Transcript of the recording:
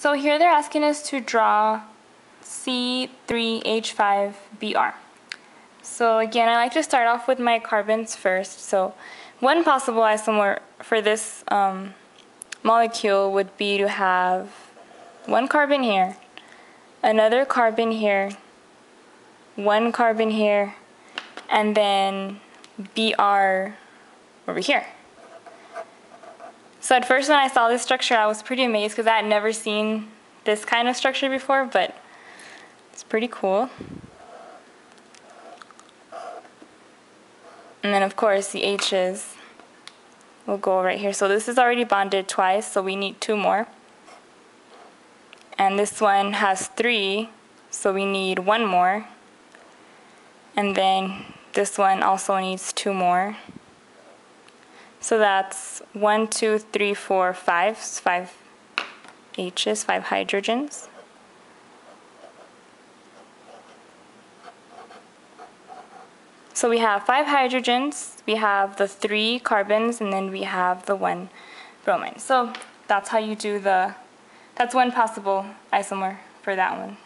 So here they're asking us to draw C3H5Br. So again, I like to start off with my carbons first. So one possible isomer for this um, molecule would be to have one carbon here, another carbon here, one carbon here, and then Br over here. So at first when I saw this structure, I was pretty amazed because I had never seen this kind of structure before, but it's pretty cool. And then of course the H's will go right here. So this is already bonded twice, so we need two more. And this one has three, so we need one more. And then this one also needs two more. So that's one, two, three, four, five, five H's, five hydrogens. So we have five hydrogens, we have the three carbons, and then we have the one bromine. So that's how you do the, that's one possible isomer for that one.